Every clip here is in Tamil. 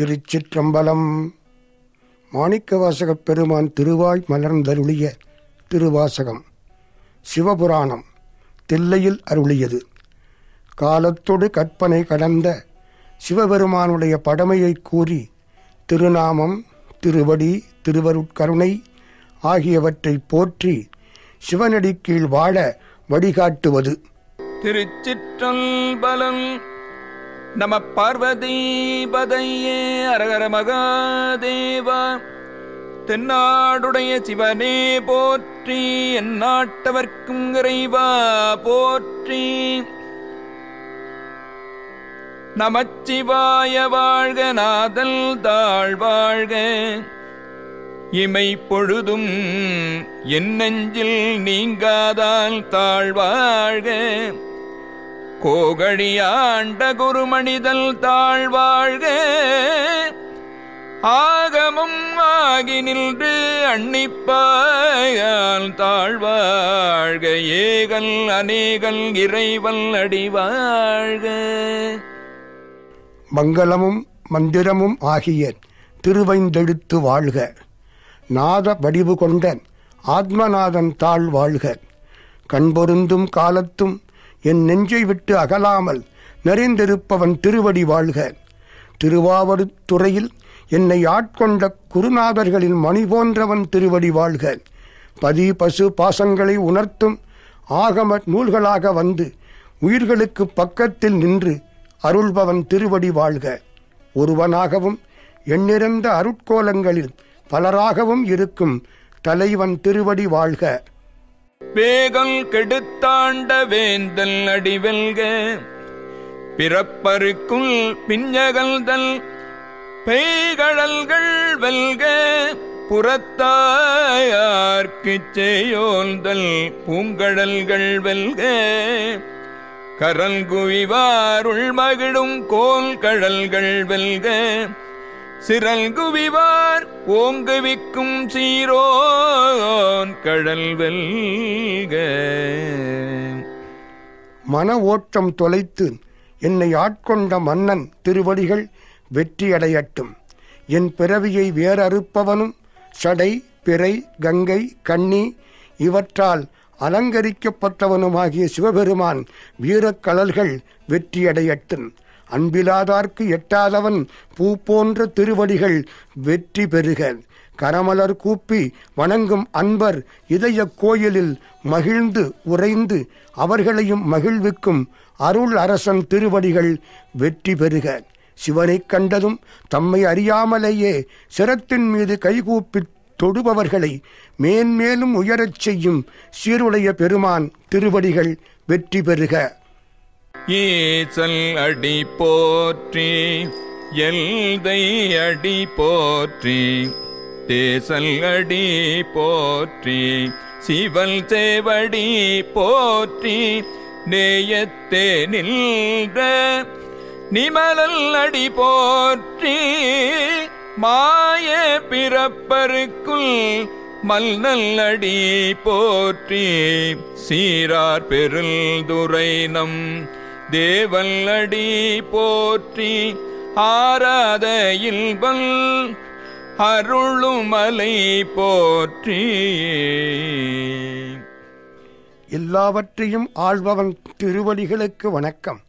திருச்சிற்றம்பலம். மாணிக்கவாசகப் பெருமான் திருவாய் மலர்ந்தருளிய திருவாசகம். சிவபுராணம். தில்லையில் அருளியது. காலத்தொடு கற்பனை கடந்த சிவபெருமானுடைய படமையை கூறி திருநாமம் திருவடி திருவருட்கருணை ஆகியவற்றை போற்றி சிவனடி கீழ் வாழ வழிகாட்டுவது. திருச்சிற்றம்பலம் நம பார்வதீபதையே அரகர மகாதேவா. தென்னாடுடைய சிவனே போற்றி எந்நாட்டவர்க்கும் இறைவா போற்றி. நமச்சிவாய வாழ்க நாதல் தாழ் வாழ்க. இமை பொழுதும் என் நெஞ்சில் நீங்காதால் தாழ்வாழ்க கோகழியாண்ட குருமணிதல் தாழ்வாழ்க. ஆகமும் ஆகி நின்று அன்னிப்பாயால் தாழ்வாழ்க. ஏகல் அநேகல் இறைவல் அடிவாழ்க. மங்களமும் மந்திரமும் ஆகிய திருவைந்தெடுத்து வாழ்க. நாத வடிவு கொண்ட ஆத்மநாதன் தாழ் வாழ்க. கண்பொருந்தும் காலத்தும் என் நெஞ்சை விட்டு அகலாமல் நிறைந்திருப்பவன் திருவடி வாழ்க. திருவாவடுத்துறையில் என்னை ஆட்கொண்ட குருநாதர்களின் மணி போன்றவன் திருவடி வாழ்க. பதி பசு பாசங்களை உணர்த்தும் ஆகம நூல்களாக வந்து உயிர்களுக்கு பக்கத்தில் நின்று அருள்பவன் திருவடி வாழ்க. ஒருவனாகவும் எண்ணிறந்த அருட்கோலங்களில் பலராகவும் இருக்கும் தலைவன் திருவடி வாழ்க. வேகல் கெடுத்தாண்ட வேந்தல் அடிவெல்க பிறப்பருக்குள் பிஞ்சகல்தல் பெய்கடல்கள் வெல்க புறத்தாயார்க்குச் செய்யோந்தல் பூங்கடல்கள் வெல்க. கரல் குவிவாருள் மகிழும் கோல் கடல்கள் வெல்க சிறல்குவிவார் ஓங்குவிக்கும் சீரோன் கடல் வெல்க மன ஓட்டம் தொலைத்து என்னை ஆட்கொண்ட மன்னன் திருவடிகள் வெற்றியடையட்டும். என் பிறவியை வேறறுப்பவனும் சடை பிறை கங்கை கண்ணி இவற்றால் அலங்கரிக்கப்பட்டவனுமாகிய சிவபெருமான் வீரக்கலல்கள் வெற்றியடையட்டும். அன்பிலாதார்க்கு எட்டாதவன் பூ போன்ற திருவடிகள் வெற்றி பெறுக. கரமலர் கூப்பி வணங்கும் அன்பர் இதய கோயிலில் மகிழ்ந்து உறைந்து அவர்களையும் மகிழ்விக்கும் அருள் அரசன் திருவடிகள் வெற்றி பெறுக. சிவனைக் கண்டதும் தம்மை அறியாமலேயே சிரத்தின் மீது கைகூப்பி தொடுபவர்களை மேன்மேலும் உயரச் செய்யும் சீருடைய பெருமான் திருவடிகள் வெற்றி பெறுக. ஈசல் அடி போற்றி எல்தை அடி போற்றி தேசல் அடி போற்றி சிவல் சேவடி போற்றி நேயத்தே நின்ற நிமலல் அடி போற்றி மாய பிறப்பருக்குள் மல்நல் அடி போற்றி சீரார் பெருந்துரை நம் தேவல்லடி போற்றி ஆராத இல்பல் அருளுமலை போற்றி. எல்லாவற்றையும் ஆழ்பவன் திருவடிகளுக்கு வணக்கம்.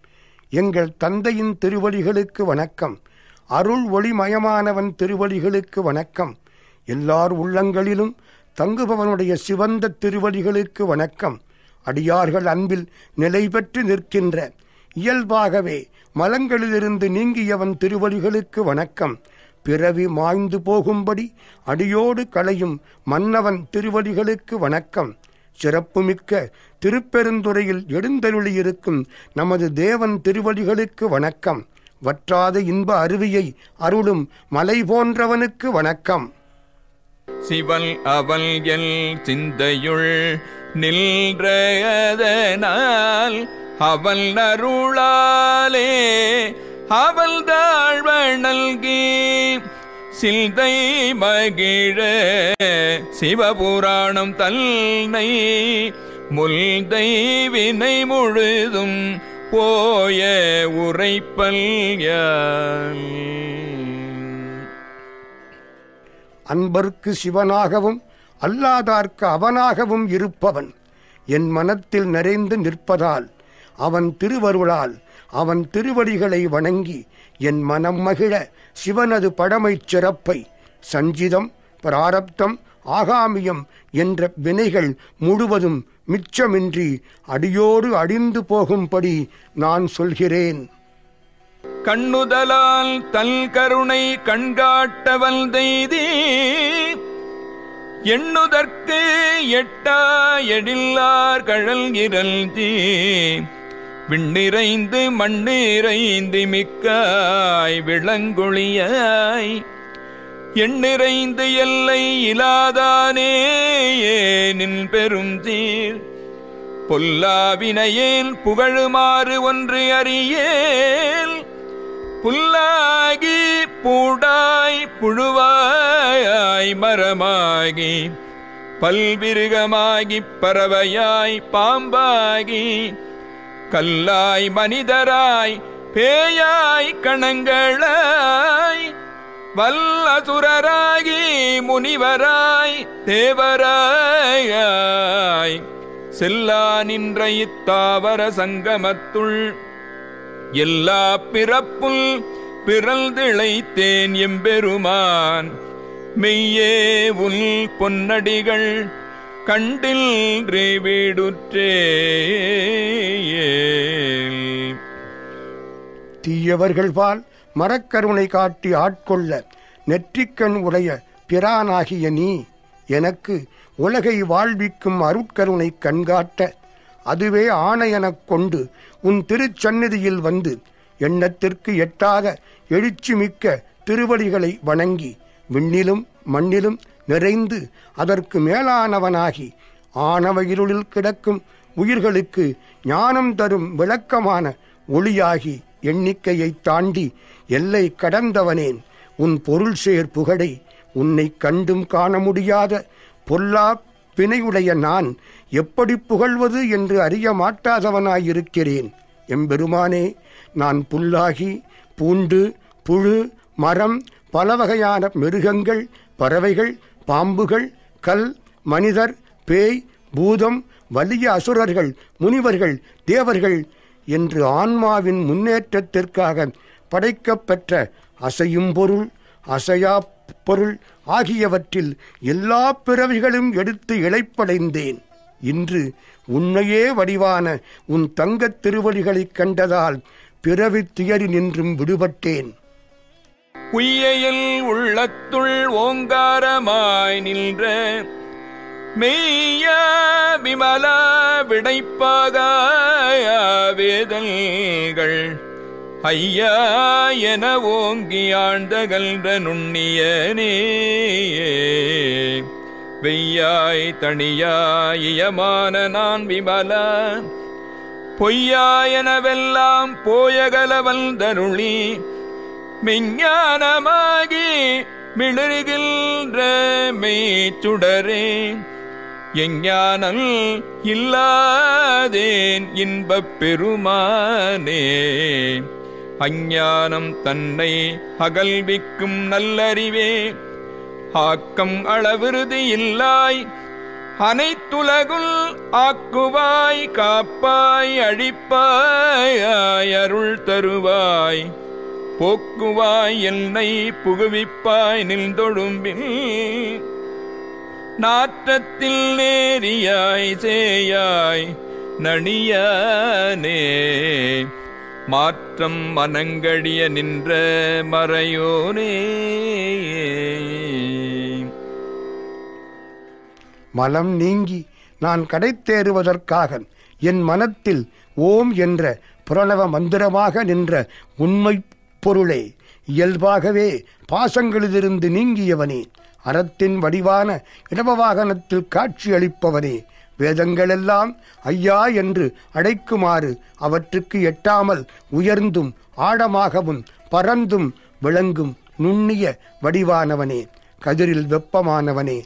எங்கள் தந்தையின் திருவடிகளுக்கு வணக்கம். அருள் ஒளிமயமானவன் திருவடிகளுக்கு வணக்கம். எல்லார் உள்ளங்களிலும் தங்குபவனுடைய சிவந்த திருவடிகளுக்கு வணக்கம். அடியார்கள் அன்பில் நிலை பெற்று நிற்கின்ற இயல்பாகவே மலங்களிலிருந்து நீங்கியவன் திருவடிகளுக்கு வணக்கம். பிறவி மாய்ந்து போகும்படி அடியோடு களையும் மன்னவன் திருவடிகளுக்கு வணக்கம். சிறப்புமிக்க திருப்பெருந்துறையில் எழுந்தருளியிருக்கும் நமது தேவன் திருவடிகளுக்கு வணக்கம். வற்றாத இன்ப அருவியை அருளும் மலை போன்றவனுக்கு வணக்கம். சிவல் அவல் எல் சிந்தையுள் நின்றதனால் அவள் நருளாலே அவள் தாழ்வணல்கி சிந்தை மகிழ சிவபுராணம் தன்னை முல்தை வினை முழுதும் போய உரைப்பல் யான் அன்பர்க்கு சிவனாகவும் அல்லாதார்க்கு அவனாகவும் இருப்பவன். என் மனத்தில் நிறைந்து நிற்பதால் அவன் திருவருளால் அவன் திருவடிகளை வணங்கி என் மனம் மகிழ சிவனது படமைச் சிறப்பை சஞ்சிதம் பிராரப்தம் ஆகாமியம் என்ற வினைகள் முழுவதும் மிச்சமின்றி அடியோடு அடிந்து போகும்படி நான் சொல்கிறேன். கண்ணுதலால் தல் கருணை கண்காட்டவல் தெய்தி. எண்ணுதற்கு எட்டா எழில்லார் கழல் இரல் தீ. விண்ணிறைந்து மண்ணிறைந்து மிக்காய் விளங்குழியாய். எண்ணிறைந்து எல்லை இலாதானே நின் பெரும் தீர். பொல்லாவினையேல் புகழுமாறு ஒன்று அறியேல். புல்லாகி பூடாய் புழுவாய் மரமாகி பல்விருகமாகி பறவையாய் பாம்பாகி கல்லாய் மனிதராய் பேயாய் கணங்களாய் வல்லசுரராகி முனிவராய் தேவராய் செல்லா நின்ற இத்தாவர சங்கமத்துள் எல்லா பிறப்புள் பிறல்திளைத்தேன் எம்பெருமான். மெய்யே உள் பொன்னடிகள் கண்டில் வீடுற்றே தீயவர்கள் பால் மரக்கருணை காட்டி ஆட்கொள்ள நெற்றிக்கண் உடைய பிரானாகிய நீ எனக்கு உலகை வாழ்விக்கும் அருட்கருணை கண்காட்ட அதுவே ஆணையெனக் கொண்டு உன் திருச்சந்நிதியில் வந்து எண்ணத்திற்கு எட்டாத எழுச்சி மிக்க திருவடிகளை வணங்கி விண்ணிலும் மண்ணிலும் நிறைந்து அதற்கு மேலானவனாகி ஆணவயிருளில் கிடக்கும் உயிர்களுக்கு ஞானம் தரும் விளக்கமான ஒளியாகி எண்ணிக்கையை தாண்டி எல்லை கடந்தவனேன். உன் பொருள் சேர் புகழை உன்னை கண்டும் காண முடியாத பொல்லா பிணையுடைய நான் எப்படி புகழ்வது என்று அறிய மாட்டாதவனாயிருக்கிறேன். எம்பெருமானே நான் புல்லாகி பூண்டு புழு மரம் பல வகையான மிருகங்கள் பறவைகள் பாம்புகள் கல் மனிதர் பேய் பூதம் வலிய அசுரர்கள் முனிவர்கள் தேவர்கள் என்று ஆன்மாவின் முன்னேற்றத்திற்காக படைக்கப்பெற்ற அசையும் பொருள் அசையா பொருள் ஆகியவற்றில் எல்லா பிறவிகளும் எடுத்து இழைப்படைந்தேன். இன்று உன்னையே வடிவான உன் தங்கத் திருவடிகளைக் கண்டதால் பிறவி தியறி நின்றும் விடுபட்டேன். உய்யையில் உள்ளத்துள் ஓங்காரமாய் நின்ற மெய்ய விமலா விடைப்பாக வேதல்கள் ஐயா என ஓங்கி ஆழ்ந்தகல்ற நுண்ணியனே. வெய்யாய் தனியாயமான நான் விமல. பொய்யாயனவெல்லாம் போயகலவல் தருளி. மெஞ்ஞானமாகி மிளறுகின்ற மெய்ச்சுடரே. எஞ்ஞானல் இல்லாதேன் இன்பப் பெருமானே. அஞ்ஞானம் தன்னை அகல்விக்கும் நல்லறிவே. ஆக்கம் அளவிருதி இல்லாய் அனைத்துலகுள் ஆக்குவாய் காப்பாய் அழிப்பாய் அருள் தருவாய். போக்குவாய் என்னை புகுவிப்பாய் நின்றொழும்பில் நாற்றத்தில் நேரியாய் சேயாய் நணியானே மாற்றம் மனங்கடிய நின்ற மறையோனே. மலம் நீங்கி நான் கடைத்தேறுவதற்காக என் மனத்தில் ஓம் என்ற புரணவ மந்திரமாக நின்ற உண்மை பொருளே இயல்பாகவே பாசங்களிலிருந்து நீங்கியவனே அறத்தின் வடிவான இடபவாகனத்தில் காட்சியளிப்பவனே வேதங்களெல்லாம் ஐயா என்று அழைக்குமாறு அவற்றுக்கு எட்டாமல் உயர்ந்தும் ஆழமாகவும் பரந்தும் விளங்கும் நுண்ணிய வடிவானவனே கதிரில் வெப்பமானவனே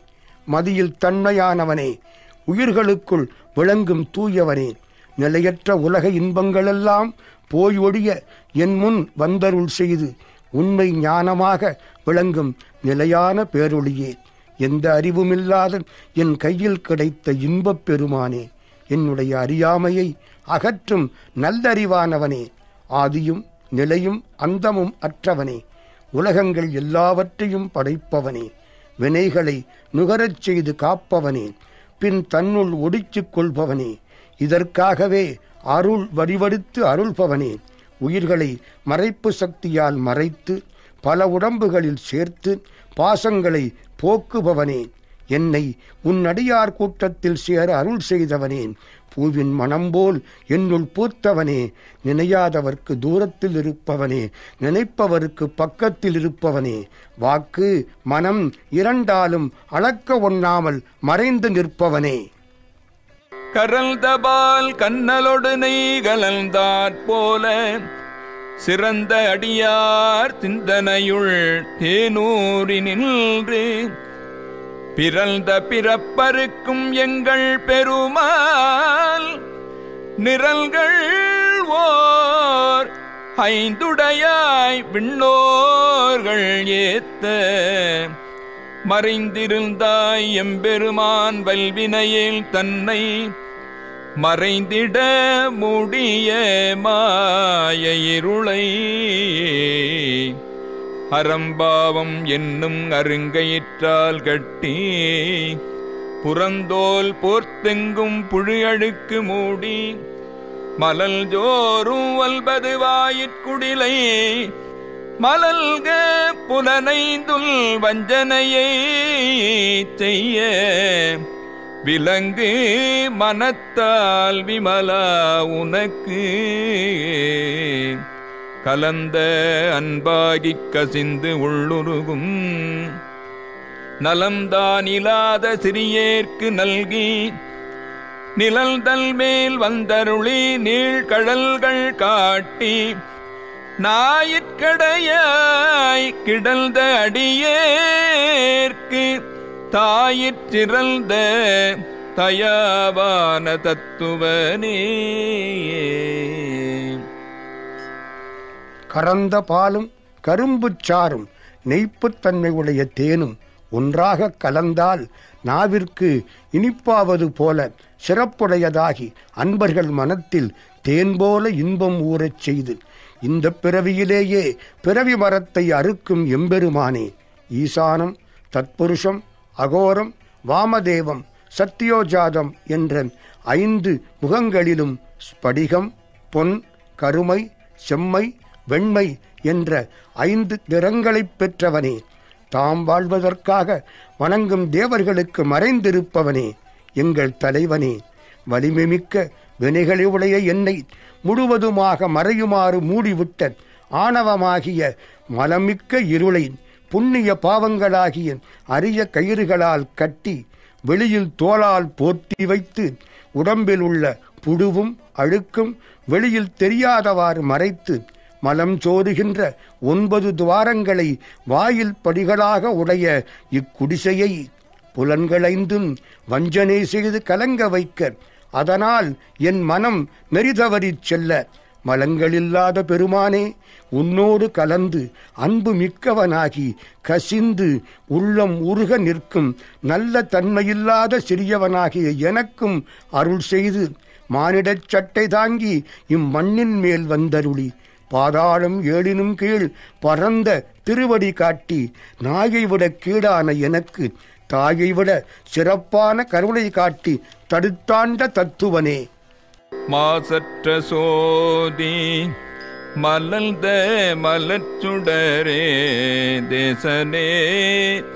மதியில் தன்மையானவனே உயிர்களுக்குள் விளங்கும் தூயவனே. நிலையற்ற உலக இன்பங்களெல்லாம் போய் ஒழிய என் முன் வந்தருள் செய்து உண்மை ஞானமாக விளங்கும் நிலையான பேரொழியே எந்த அறிவுமில்லாத என் கையில் கிடைத்த இன்பப் பெருமானே என்னுடைய அறியாமையை அகற்றும் நல்லறிவானவனே ஆதியும் நிலையும் அந்தமும் அற்றவனே உலகங்கள் எல்லாவற்றையும் படைப்பவனே வினைகளை நுகரச் செய்து காப்பவனே பின் தன்னுள் ஒடிச்சுக் கொள்பவனே இதற்காகவே அருள் வடிவெடுத்து அருள்பவனே உயிர்களை மறைப்பு சக்தியால் மறைத்து பல உடம்புகளில் சேர்த்து பாசங்களை போக்குபவனே. என்னை உன் அடியார் கூட்டத்தில் சேர அருள் செய்தவனே. பூவின் மனம் போல் என்னுள் பூத்தவனே. நினையாதவர்க்கு தூரத்தில் இருப்பவனே. நினைப்பவருக்கு பக்கத்தில் இருப்பவனே. வாக்கு மனம் இரண்டாலும் அளக்க ஒண்ணாமல் மறைந்து நிற்பவனே. கரல்தபால் கண்ணலொடு நெய் கலந்தாற் போல சிறந்த அடியார் சிந்தனையுள் தேனூரி நின்று பிறந்த பிறப்பருக்கும் எங்கள் பெருமாள் நிரல்கள் ஓர் ஐந்துடையாய் விண்ணோர்கள் ஏத்த மறைந்திருந்தாய் எம்பெருமான் வல்வினையில் தன்னை மறைந்திட முடிய மாய இருளை. அறம்பாவம் என்னும் அருங்கயிற்றால் கட்டி புறந்தோல் போர்த்தெங்கும் புழியழுக்கு மூடி மலல் ஜோறும் வல்பது வாயிற்குடிலை மலல்க புலனைந்துள் வஞ்சனையை செய்ய விலங்கு மனத்தால் விமலா உனக்கு. கலந்த அன்பாகிக் கசிந்து உள்ளுருகும். நலம்தான் இல்லாத சிறியேற்கு நல்கி. நிழல்தல் மேல் வந்தருளி நீழ்கழல்கள் காட்டி. நாயிற்கடையாய் கிடந்த அடியேற்கு. தாயிற்றிரல்ந்த தயாவான தத்துவனே கறந்த பாலும் கரும்புச் சாறும் நெய்ப்புத்தன்மை உடைய தேனும் ஒன்றாக கலந்தால் நாவிற்கு இனிப்பாவது போல சிறப்புடையதாகி அன்பர்கள் மனத்தில் தேன் போல இன்பம் ஊறச் செய்து இந்த பிறவியிலேயே பிறவி மரத்தை அறுக்கும் எம்பெருமானே ஈசானம் தத்புருஷம் அகோரம் வாமதேவம் சத்தியோஜாதம் என்ற ஐந்து முகங்களிலும் ஸ்படிகம் பொன் கருமை செம்மை வெண்மை என்ற ஐந்து நிறங்களைப் பெற்றவனே. தாம் வாழ்வதற்காக வணங்கும் தேவர்களுக்கு மறைந்திருப்பவனே எங்கள் தலைவனே. வலிமைமிக்க வினைகளை உடைய என்னை முழுவதுமாக மறையுமாறு மூடிவிட்ட ஆணவமாகிய மலமிக்க இருளை புண்ணிய பாவங்களாகிய அரிய கயிறுகளால் கட்டி வெளியில் தோளால் போர்த்தி வைத்து உடம்பில் உள்ள புழுவும் அழுக்கும் வெளியில் தெரியாதவாறு மறைத்து மலம் சோறுகின்ற ஒன்பது துவாரங்களை வாயில் படிகளாக உடைய இக்குடிசையை புலன்களைந்தும் வஞ்சனை செய்து கலங்க வைக்க அதனால் என் மனம் நெறிதவறிச் செல்ல மலங்களில்லாத பெருமானே உன்னோடு கலந்து அன்பு மிக்கவனாகி கசிந்து உள்ளம் உருக நிற்கும் நல்ல தன்மையில்லாத சிறியவனாகிய எனக்கும் அருள் செய்து மானிடச் சட்டை தாங்கி இம்மண்ணின் மேல் வந்தருளி. பாதாளம் ஏழினும் கீழ் பரந்த திருவடி காட்டி நாயை விட கீழான எனக்கு தாயை விட சிறப்பான கருணை காட்டி தடுத்தாண்ட தத்துவனே. மாசற்ற சோதி மலர்ந்த மலச்சுடரே தேசனே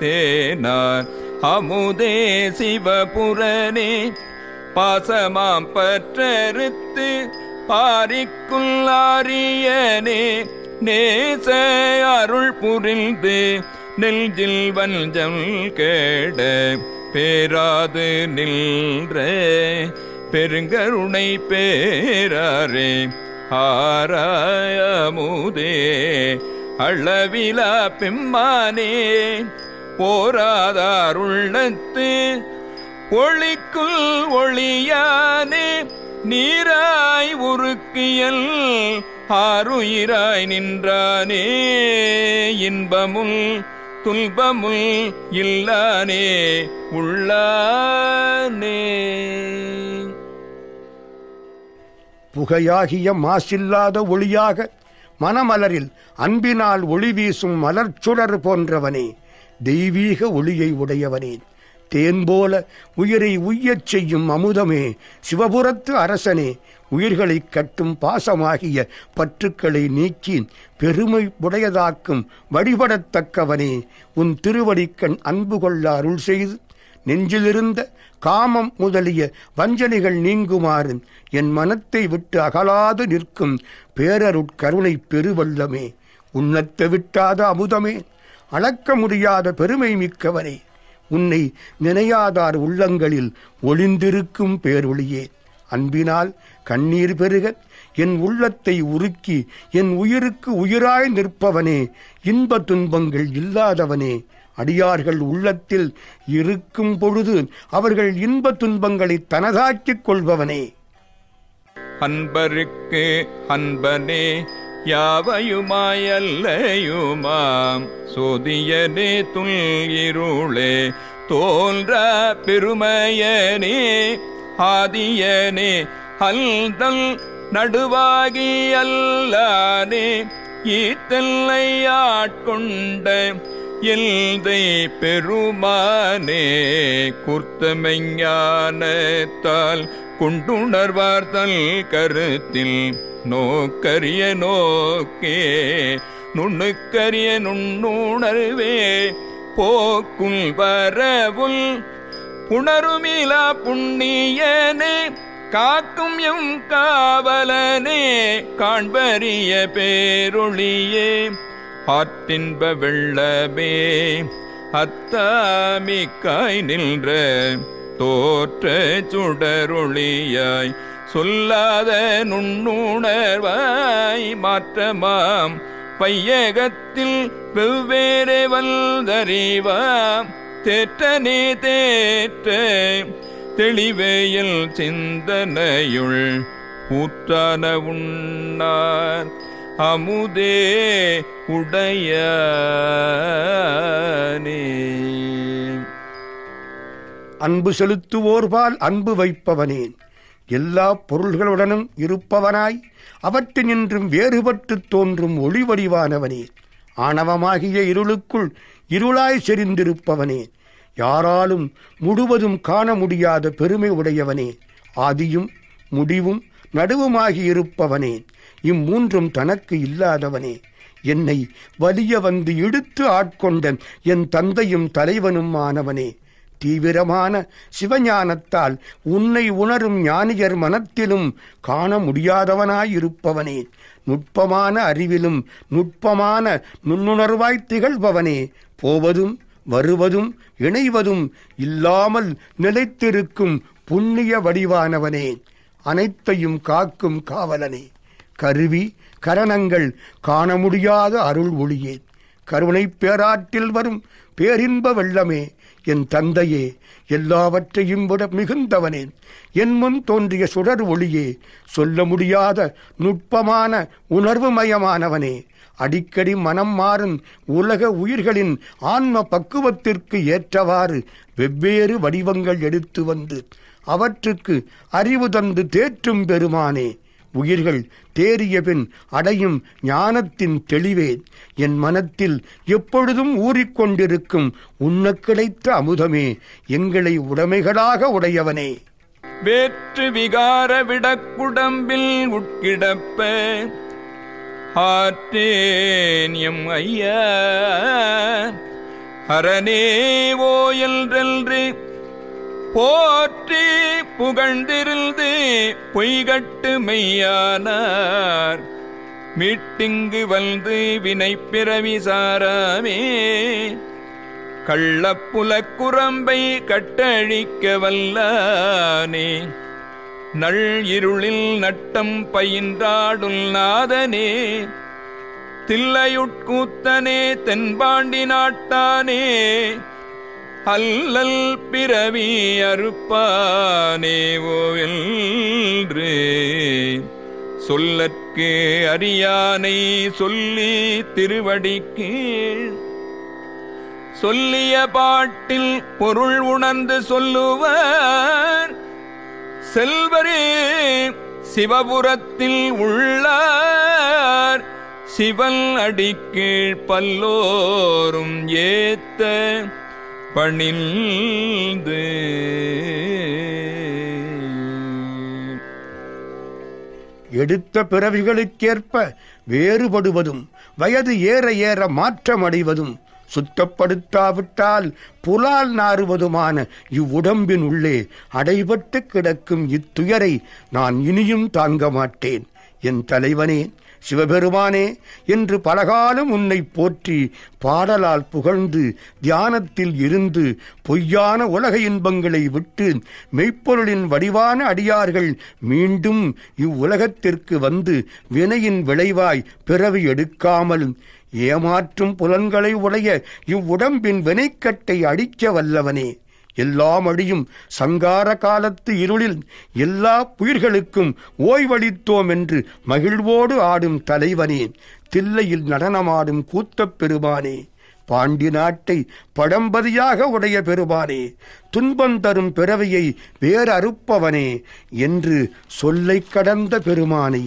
தேனார். அமுதே சிவபுரனே பாசமாம் பற்றறுத்து பாரிக்குள்ளாரியனே நேச அருள் புரிந்து நெல்ஜில் வஞ்சம் கேட பேராது நின்ற பெருங்கருணை பேராரே ஆராயமுதே அளவிலா பெம்மானே போராதாருள்ளத்து ஒளிக்குள் ஒளியானே நீராய் உருக்கியல் ஆறுயிராய் நின்றானே இன்பமுள் துன்பமுல் இல்லானே உள்ளானே. புகையாகிய மாசில்லாத ஒளியாக மனமலரில் அன்பினால் ஒளி வீசும் மலர்ச்சுடர் போன்றவனே தெய்வீக ஒளியை உடையவனே. தேன் போல உயிரை உய்யச் செய்யும் அமுதமே சிவபுரத்து அரசனே உயிர்களைக் கட்டும் பாசமாகிய பற்றுக்களை நீக்கி பெருமை உடையதாக்கும் வழிபடத்தக்கவனே. உன் திருவடிக்கண் அன்பு கொள்ள அருள் செய்து நெஞ்சிலிருந்த காமம் முதலிய வஞ்சனைகள் நீங்குமாறு என் மனத்தை விட்டு அகலாது நிற்கும் பேரருட்கருணை பெருவல்லமே. உன்னத்தை விட்டாத அமுதமே. அளக்க முடியாத பெருமை மிக்கவனே. உன்னை நினையாதார் உள்ளங்களில் ஒளிந்திருக்கும் பேரொளியே. அன்பினால் கண்ணீர் பெருக. என் உள்ளத்தை உருக்கி என் உயிருக்கு உயிராய் நிற்பவனே. இன்ப துன்பங்கள் இல்லாதவனே. அடியார்கள் உள்ளத்தில் இருக்கும் பொழுது அவர்கள் இன்ப துன்பங்களை தனதாக்கிக் கொள்பவனே. அன்பருக்கு அன்பனே யாவையுமாயல்லையுமாம்? சோதியனே துள்ளிருளே தோன்ற பெருமையனே ஆதியனே அல்தல் நடுவாகி அல்லானே ஈத்தல்லை ஆட்கொண்ட எல்தை பெருமானே குர்த்தமெஞ்ஞானத்தால் குண்டுணர்வார்த்தல் கருத்தில் நோக்கரிய நோக்கே நுண்ணுக்கரிய நுண்ணுணர்வே போக்குள் வரவுள் புணருமிலா புண்ணியனே காக்கும் எம் காவலனே காண்பரிய பேருளியே ஆற்றின்ப வெள்ளமே அத்தாமிக்காய் நின்ற தோற்ற சுடருளியாய் சொல்லாத நுண்ணுணர்வாய் மாற்றமாம் பையகத்தில் வெவ்வேறு வல்தறிவாம் தேற்றனே தேற்ற தெளிவேயில் சிந்தனையுள் ஊற்றான உண்ணார் அமுதே உடைய அன்பு செலுத்துவோர்பால் அன்பு வைப்பவனே. எல்லா பொருள்களுடனும் இருப்பவனாய் அவற்றினின்றும் வேறுபட்டு தோன்றும் ஒளி வடிவானவனே ஆணவமாகிய இருளுக்குள் இருளாய் செறிந்திருப்பவனே. யாராலும் முழுவதும் காண முடியாத பெருமை உடையவனே. ஆதியும் முடிவும் நடுவுமாகி இம்மூன்றும் தனக்கு இல்லாதவனே. என்னை வலிய வந்து இழுத்து ஆட்கொண்ட என் தந்தையும் தலைவனும் ஆனவனே. தீவிரமான சிவஞானத்தால் உன்னை உணரும் ஞானியர் மனத்திலும் காண முடியாதவனாயிருப்பவனே. நுட்பமான அறிவிலும் நுட்பமான நுண்ணுணர்வாய் திகழ்பவனே. போவதும் வருவதும் இணைவதும் இல்லாமல் நிலைத்திருக்கும் புண்ணிய வடிவானவனே. அனைத்தையும் காக்கும் காவலனே. கருவி கரணங்கள் காண முடியாத அருள் ஒளியே. கருணை பேராற்றில் வரும் பேரின்ப வெள்ளமே என் தந்தையே எல்லாவற்றையும் விட மிகுந்தவனே. என் முன் தோன்றிய சுடர் ஒளியே சொல்ல முடியாத நுட்பமான உணர்வுமயமானவனே. அடிக்கடி மனம் மாறும் உலக உயிர்களின் ஆன்ம பக்குவத்திற்கு ஏற்றவாறு வெவ்வேறு வடிவங்கள் எடுத்து வந்து அவற்றுக்கு அறிவு தந்து தேற்றும் பெருமானே. உயிர்கள் தேறிய பின் அடையும் ஞானத்தின் தெளிவே. என் மனத்தில் எப்பொழுதும் ஊறிக்கொண்டிருக்கும் உண்ண கிடைத்த அமுதமே எங்களை உடைமைகளாக உடையவனே. வேற்று விகார விடக்குடம்பில் உட்கிடப்ப ஆற்றேன் ஐயா அரணே ஓ என்றென்று போற்றி புகழ்ந்திருந்து பொய்கட்டு மெய்யானார். மீட்டிங்கு வந்து வினை பிறவி சாராமே. கள்ளப்புலக் குரம்பை கட்டழிக்க வல்லானே. நள் இருளில் நட்டம் பயின்றாடுல் நாதனே. தில்லையுட்கூத்தனே தென்பாண்டி நாட்டானே. அல்லல் பிறவி அறுப்பானே சொல்லற்கு அறியானை சொல்லி திருவடிக்கு சொல்லிய பாட்டில் பொருள் உணர்ந்து சொல்லுவர். செல்வரே சிவபுரத்தில் உள்ளார். சிவன் அடிக்கீழ் பல்லோரும் ஏத்த பணிந்து. எடுத்த பிறவிகளுக்கேற்ப வேறுபடுவதும் வயது ஏற ஏற மாற்றமடைவதும் சுத்தப்படுத்தாவிட்டால் புலால் நாறுவதுமான இவ்வுடம்பின் உள்ளே அடைபட்டு கிடக்கும் இத்துயரை நான் இனியும் தாங்க மாட்டேன். என் தலைவனே சிவபெருமானே என்று பலகாலம் உன்னை போற்றி பாடலால் புகழ்ந்து தியானத்தில் இருந்து பொய்யான உலக இன்பங்களை விட்டு மெய்ப்பொருளின் வடிவான அடியார்கள் மீண்டும் இவ்வுலகத்திற்கு வந்து வினையின் விளைவாய் பிறவி எடுக்காமல் ஏமாற்றும் புலன்களை உடைய இவ்வுடம்பின் வினைக்கட்டை அடிக்க வல்லவனே. எல்லாம் அழியும் சங்கார காலத்து இருளில் எல்லா புயிர்களுக்கும் ஓய்வளித்தோம் என்று மகிழ்வோடு ஆடும் தலைவனே. தில்லையில் நடனமாடும் கூத்தப் பெருமானே பாண்டி நாட்டை படம்பதியாக உடைய பெருமானே துன்பம் தரும் பிறவியை வேறறுப்பவனே என்று சொல்லை கடந்த பெருமானை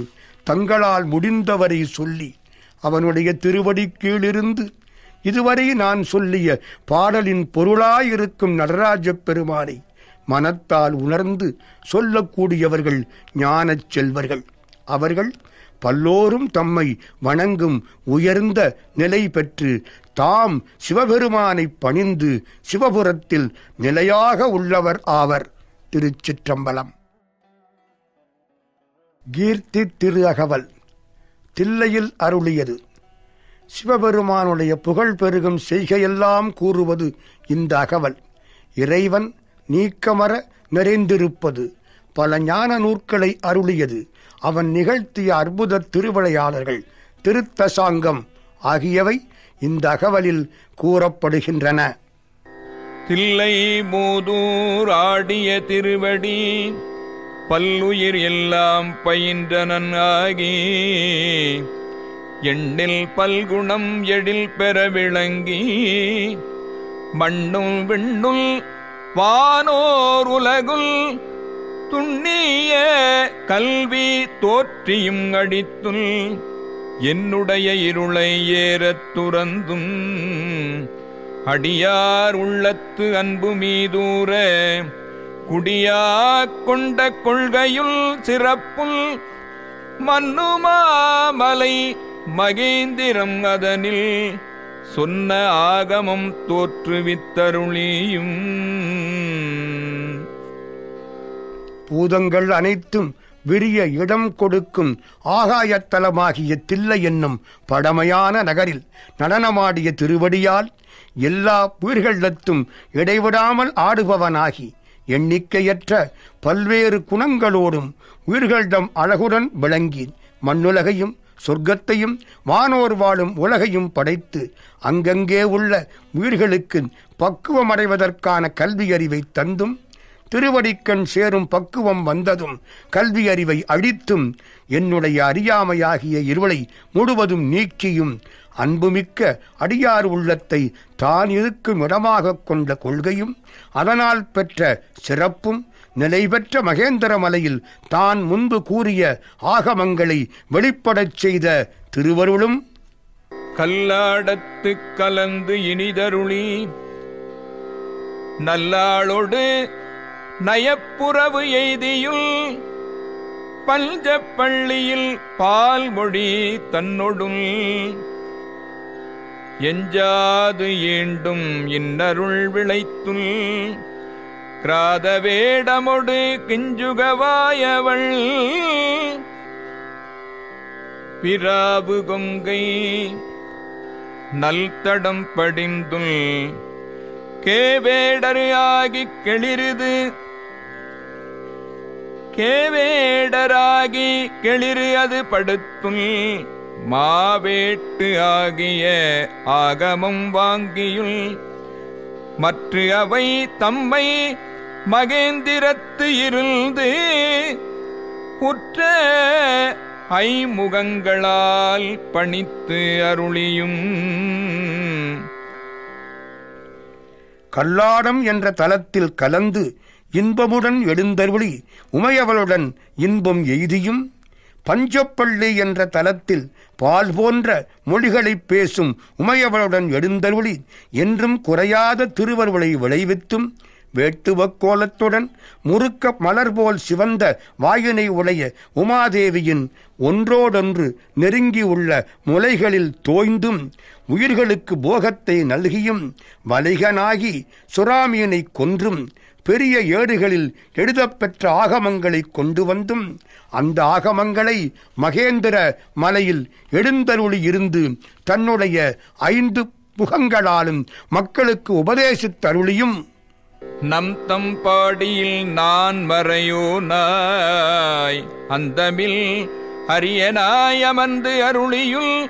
தங்களால் முடிந்தவரை சொல்லி அவனுடைய திருவடி கீழிருந்து இதுவரை நான் சொல்லிய பாடலின் பொருளாயிருக்கும் நடராஜப் பெருமானை மனத்தால் உணர்ந்து சொல்லக்கூடியவர்கள் ஞானச் செல்வர்கள். அவர்கள் பல்லோரும் தம்மை வணங்கும் உயர்ந்த நிலை பெற்று தாம் சிவபெருமானை பணிந்து சிவபுரத்தில் நிலையாக உள்ளவர் ஆவர். திருச்சிற்றம்பலம். கீர்த்தி திரு அகவல் தில்லையில் அருளியது. சிவபெருமானுடைய புகழ் பெருகும் செய்கையெல்லாம் கூறுவது இந்த அகவல். இறைவன் நீக்கமர நிறைந்திருப்பது பல ஞான நூற்களை அருளியது. அவன் நிகழ்த்திய அற்புத திருவிளையாளர்கள் திருத்தசாங்கம் ஆகியவை இந்த அகவலில் கூறப்படுகின்றன. தில்லை மூதூர் ஆடிய திருவடி பல்லுயிர் எல்லாம் பயின்றனன் ஆகி எண்ணில் பல்குணம் எழில் பெற விளங்கி மண்ணும் விண்ணுள் வானோர் உலகுல் துண்ணிய கல்வி தோற்றியும் அடித்துள் என்னுடைய இருளை ஏறத் துறந்தும் அடியார் உள்ளத்து அன்பு மீதூர குடியா கொண்ட கொள்கையுள் சிறப்புள் மன்னுமாமலை மகேந்திரம் அதனில் சொன்ன ஆகமம் தோற்றுவித்தருளியும். பூதங்கள் அனைத்தும் விரிய இடம் கொடுக்கும் ஆகாயத்தலமாகிய தில்லை என்னும் பழமையான நகரில் நடனமாடிய திருவடியால் எல்லா உயிர்களிடத்தும் இடைவிடாமல் ஆடுபவனாகி எண்ணிக்கையற்ற பல்வேறு குணங்களோடும் உயிர்களிடம் அழகுடன் விளங்கி மண்ணுலகையும் சொர்க்கத்தையும் வானோர் வாழும் உலகையும் படைத்து அங்கங்கே உள்ள உயிர்களுக்கு பக்குவமடைவதற்கான கல்வியறிவை தந்தும் திருவடிக்கண் சேரும் பக்குவம் வந்ததும் கல்வியறிவை அழித்தும் என்னுடைய அறியாமையாகிய இருளை முழுவதும் நீக்கியும் அன்புமிக்க அடியார் உள்ளத்தை தான் இருக்கும் இடமாகக் கொண்ட கொள்கையும் அதனால் பெற்ற சிறப்பும் நிலைபெற்ற மகேந்திர மலையில் தான் முன்பு கூறிய ஆகமங்களை வெளிப்படச் செய்த திருவருளும். கல்லாடத்துக் கலந்து இனிதருளி நல்லாளோடு நயப்புறவு எய்தியுள் பஞ்சப்பள்ளியில் பால்மொழி தன்னொடுள் எஞ்சாது ஈண்டும் இன்னருள் விளைத்துள் கிராத வேடமொடு கிஞ்சுகவாயவள். பிராபு கொங்கை நல்தடம் படிந்துள். கேவேடரு ஆகிக் கெளிருது. கேவேடராகி கெளிரு அது படுத்துள். மாவேட்டு ஆகிய ஆகமம் வாங்கியுள். மற்ற அவை தம்மை மகேந்திரத்து இருந்து உற்ற ஐமுகங்களால் பணித்து அருளியும். கல்லாடம் என்ற தலத்தில் கலந்து இன்பமுடன் எழுந்தருளி உமையவளுடன் இன்பம் எய்தியும். பஞ்சப்பள்ளி என்ற தலத்தில் பால் போன்ற மொழிகளைப் பேசும் உமையவளுடன் எழுந்தருளி என்றும் குறையாத திருவருளை விளைவித்தும் வேட்டுவக் கோலத்துடன் முறுக்க மலர் போல் சிவந்த வாயினை உடைய உமாதேவியின் ஒன்றோடொன்று நெருங்கியுள்ள முலைகளில் தோய்ந்தும் உயிர்களுக்கு போகத்தை நல்கியும் வலிகனாகி சுறாமியனை கொன்றும் பெரிய ஏடுகளில் எழுதப்பெற்ற ஆகமங்களை கொண்டு வந்தும் அந்த ஆகமங்களை மகேந்திர மலையில் எழுந்தருளி இருந்து தன்னுடைய ஐந்து முகங்களாலும் மக்களுக்கு உபதேசித்தருளியும். நம் தம் பாடியில் நான் மறையோனாய். அந்தமில் அரியனாய் அமர்ந்து அருளியுள்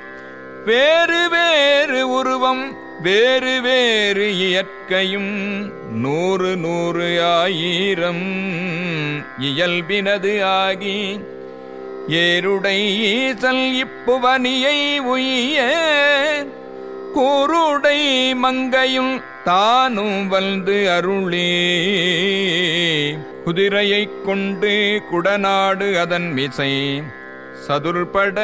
வேறு வேறு உருவம் வேறு வேறு இயற்கையும் நூறு நூறு ஆயிரம் இயல்பினது ஆகி. ஏருடை ஈசல் இப்புவனியை உய்ய கூருடை மங்கையும் தானும் வந்து அருளே. குதிரையைக் கொண்டு குடநாடு அதன் மிசை. சதுர்பட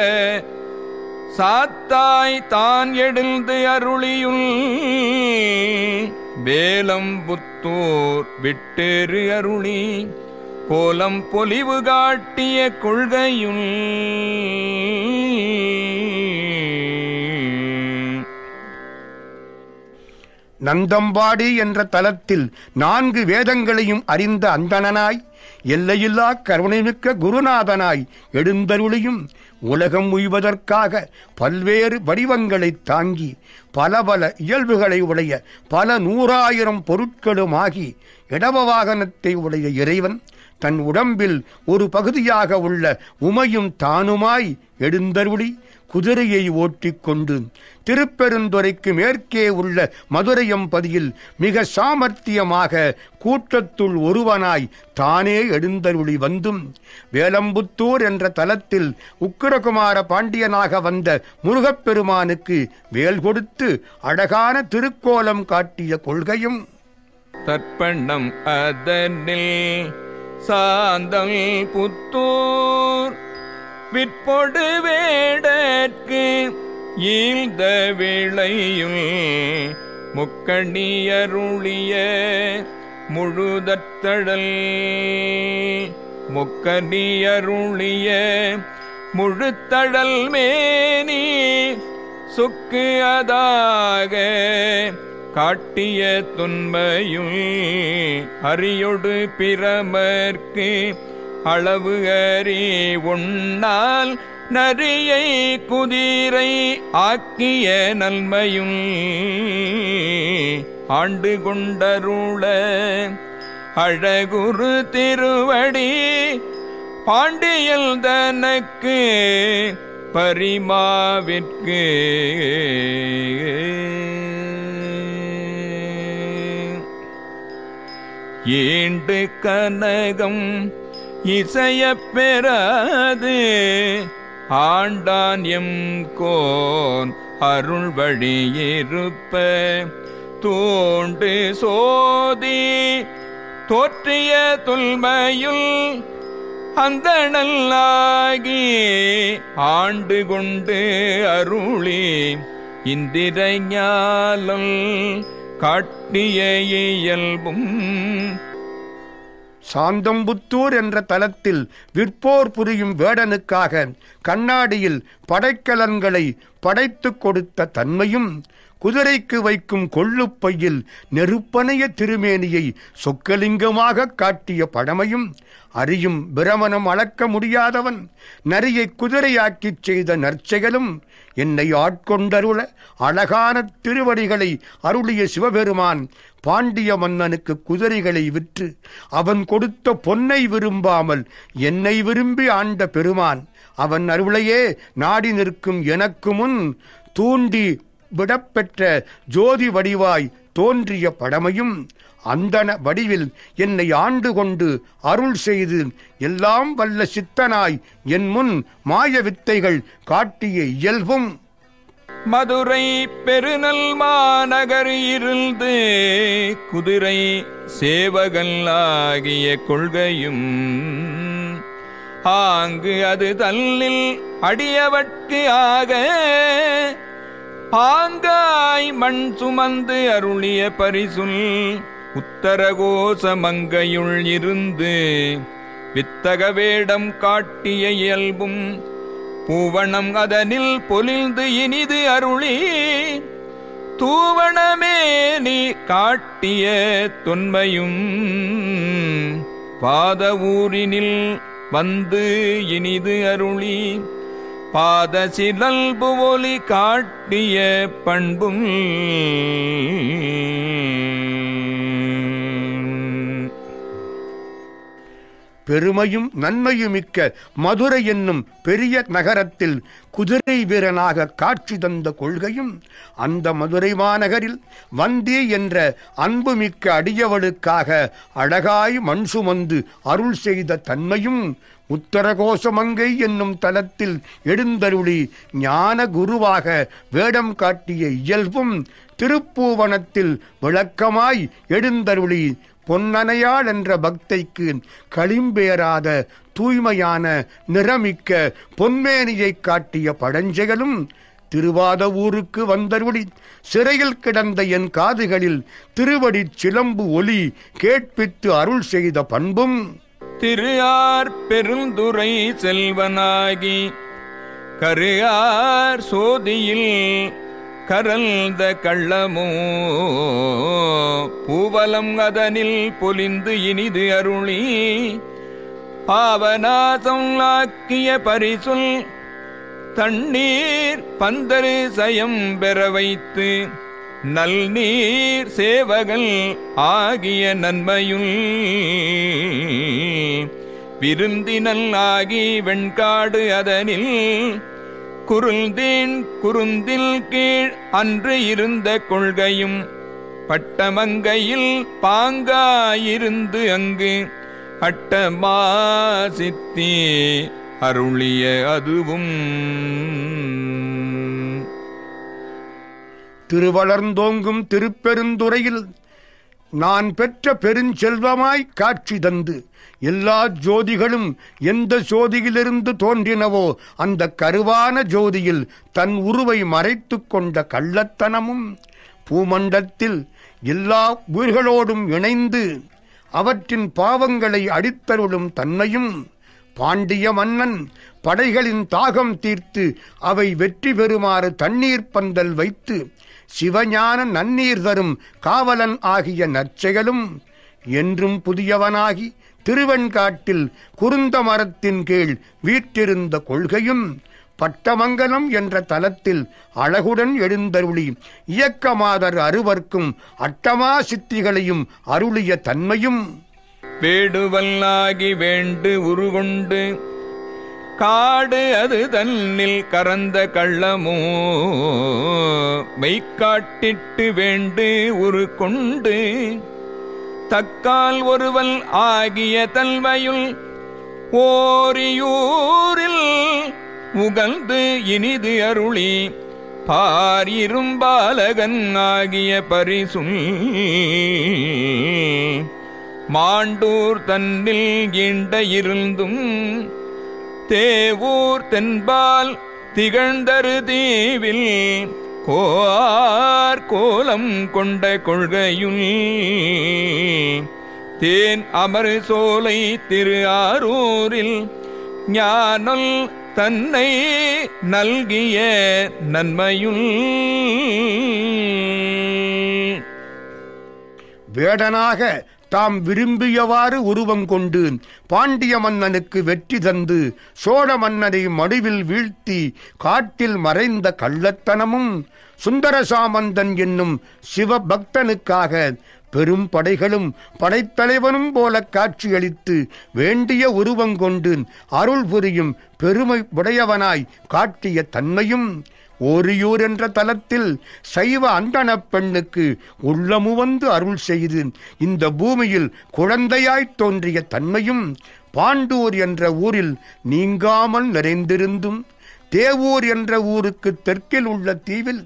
சாத்தாய் தான் எழுந்து அருளியுள். வேலம் புத்தூர் விட்டேறு அருளி. கோலம் பொலிவு காட்டிய கொள்கையுள். நந்தம்பாடி என்ற தலத்தில் நான்கு வேதங்களையும் அறிந்த அந்தணனாய் எல்லையில்லா கருணைமிக்க குருநாதனாய் எழுந்தருளியும் உலகம் உய்வதற்காக பல்வேறு வடிவங்களைத் தாங்கி பல பல இயல்புகளை உடைய பல நூறாயிரம் பொருட்களுமாகி இடவ வாகனத்தை உடைய இறைவன் தன் உடம்பில் ஒரு பகுதியாக உள்ள உமையும் தானுமாய் எழுந்தருளி குதிரையை ஓட்டிக்கொண்டு திருப்பெருந்துறைக்கு மேற்கே உள்ள மதுரையம்பதியில் மிக சாமர்த்தியமாக கூட்டத்துள் ஒருவனாய் தானே எழுந்தருளி வந்தும். வேலம்புத்தூர் என்ற தலத்தில் உக்கிரகுமார பாண்டியனாக வந்த முருகப்பெருமானுக்கு வேல் கொடுத்து அழகான திருக்கோலம் காட்டிய கொள்கையும். தற்பண்ணம் அதனில் சாந்தம் புத்தூர். விற்பொடு வேடற்கு ஈழ்ந்த விளையுள் முக்கணியருளிய முழுதத்தழல் முக்கணியருளிய முழுத்தழல் மேனி சுக்கு அதாக காட்டிய துன்மையும் அரியொடு பிரமர்க்கு அளவு அறி உண்ணால் நரியை குதிரை ஆக்கிய நன்மையும் ஆண்டு கொண்டருள அழகுரு திருவடி பாண்டியல் தனக்கு பரிமாவிற்கு. ஏண்டு கனகம் இசையப் பெறாது ஆண்டான் எம் கோன் அருள் வழியிருப்ப தூண்டு சோதி தோற்றிய துல்மையுள் அந்த நல்லாகி ஆண்டு கொண்டு அருளி இந்திரஞாலம் காட்டிய இயல்பும் சாந்தம்புத்தூர் என்ற தலத்தில் விற்போர் புரியும் வேடனுக்காக கண்ணாடியில் படைக்கலன்களை படைத்துக் கொடுத்த தன்மையும் குதிரைக்கு வைக்கும் கொள்ளுப்பையில் நெருப்பனைய திருமேனியை சொக்கலிங்கமாக காட்டிய படமையும் அறியும் பிரமணம் அளக்க முடியாதவன் நரியை குதிரையாக்கிச் செய்த நற்செயலும் என்னை ஆட்கொண்டருள அழகான திருவடிகளை அருளிய சிவபெருமான் பாண்டிய மன்னனுக்கு குதிரைகளை விற்று அவன் கொடுத்த பொன்னை விரும்பாமல் என்னை விரும்பி ஆண்ட பெருமான் அவன் அருளையே நாடி நிற்கும் எனக்கு முன் தூண்டி விடப்பெற்ற ஜோதி வடிவாய் தோன்றிய படமையும் அந்தன வடிவில் என்னை ஆண்டு கொண்டு அருள் செய்து எல்லாம் வல்ல சித்தனாய் என் முன் மாய வித்தைகள் காட்டிய இயல்பும். மதுரை பெருநல் மாநகர் இருந்து குதிரை சேவகன் ஆகிய கொள்கையும் ஆங்கு அது தல்லில் அடியவட்கு ஆக பாங்காய் மண் சுமந்து அருளிய பரிசுல் உத்தரகோச மங்கையுள் இருந்து வித்தக வேடம் காட்டிய இயல்பும் பூவணம் அதனில் பொலிந்து இனிது அருளி தூவணமே நீ காட்டிய தொன்மையும் பாத ஊரினில் வந்து இனிது அருளி. பாத சிலல்பு ஒலி காட்டிய பண்பும் பெருமையும் நன்மையுமிக்க மதுரை என்னும் பெரிய நகரத்தில் குதிரை வீரனாக காட்சி தந்த கொள்கையும் அந்த மதுரை மாநகரில் வந்தே என்ற அன்புமிக்க அடியவளுக்காக அழகாய் மண் சுமந்து அருள் செய்த தன்மையும் உத்தரகோசமங்கை என்னும் தலத்தில் எழுந்தருளி ஞான குருவாக வேடம் காட்டிய இயல்பும் திருப்பூவனத்தில் விளக்கமாய் எழுந்தருளி பொன்னனையாள் என்ற பக்தைக்கு களிம்பேறாத தூய்மையான நிறமிக்க பொன்மேனியை காட்டிய பழஞ்செயலும் திருவாத ஊருக்கு வந்தருளி சிறையில் கிடந்த என் காதுகளில் திருவடிச் சிலம்பு ஒலி கேட்பித்து அருள் செய்த பண்பும் திருயார் பெருந்துரை செல்வனாகி கருயார் சோதியில் கரல்த கள்ளமோ பூவலம் அதனில் பொலிந்து இனிது அருளி பாவநாசம் ஆக்கிய பரிசுல் தண்ணீர் பந்தரு சயம் பெற வைத்து நல்நீர் சேவகல் ஆகிய நன்மையுள். விருந்தினல் ஆகி வெண்காடு அதனில். குருந்தீன் குருந்தில் கீழ் அன்று இருந்த கொள்கையும். பட்டமங்கையில் பாங்காயிருந்து அங்கு. அட்டமா சித்தி அருளிய அதுவும். திருவளர்ந்தோங்கும் திருப்பெருந்துறையில் நான் பெற்ற பெருஞ்செல்வமாய் காட்சி தந்து எல்லா ஜோதிகளும் எந்த ஜோதியிலிருந்து தோன்றினவோ அந்த கருவான ஜோதியில் தன் உருவை மறைத்து கொண்ட கள்ளத்தனமும் பூமண்டத்தில் எல்லா உயிர்களோடும் இணைந்து அவற்றின் பாவங்களை அடித்தருளும் தன்மையும் பாண்டிய மன்னன் படைகளின் தாகம் தீர்த்து அவை வெற்றி பெறுமாறு தண்ணீர் பந்தல் வைத்து சிவஞான நன்னீர் தரும் காவலன் ஆகிய நற்செயலும் என்றும் புதியவனாகி திருவெண்காட்டில் குருந்த மரத்தின் கீழ் வீற்றிருந்த கொள்கையும் பட்டமங்கலம் என்ற தலத்தில் அழகுடன் எழுந்தருளி இயக்கமாதர் அருவர்க்கும் அட்டமா சித்திகளையும் அருளிய தன்மையும் வேடுவல்லாகி வேண்டு உருகொண்டு காடு அது தன்னில் கறந்த கள்ளமோ? மெய்க்காட்டிட்டு வேண்டு உரு கொண்டு தக்கால் ஒருவல் ஆகிய தல்வையுள் ஓரியூரில் உகழ்ந்து இனிது அருளி பாரிரும்பாலகன் ஆகிய பரிசுல் மாண்டூர் தன்னில் ஈண்ட இருந்தும் தேவூர் தென்பால் திகழ்ந்தரு தீவில் கோஆர் கோலம் கொண்ட கொள்கையுள். தேன் அமரு சோலை திரு ஆரூரில் ஞானல் தன்னை நல்கிய நன்மையுள். வேடனாக தாம் விரும்பியவாறு உருவம் கொண்டு பாண்டிய மன்னனுக்கு வெற்றி தந்து சோழ மன்னனை மடுவில் வீழ்த்தி காட்டில் மறைந்த கள்ளத்தனமும் சுந்தர சாமந்தன் என்னும் சிவபக்தனுக்காக பெரும் படைகளும் படைத்தலைவனும் போல காட்சியளித்து வேண்டிய உருவம் கொண்டு அருள் புரியும் பெருமை உடையவனாய் காட்டிய தன்மையும் ஓரியூர் என்ற தலத்தில் சைவ அந்தன பெண்ணுக்கு உள்ளமுவந்து அருள் செய்து இந்த பூமியில் குழந்தையாய்த் தோன்றிய தன்மையும் பாண்டூர் என்ற ஊரில் நீங்காமல் நிறைந்திருந்தும் தேவூர் என்ற ஊருக்கு தெற்கில் உள்ள தீவில்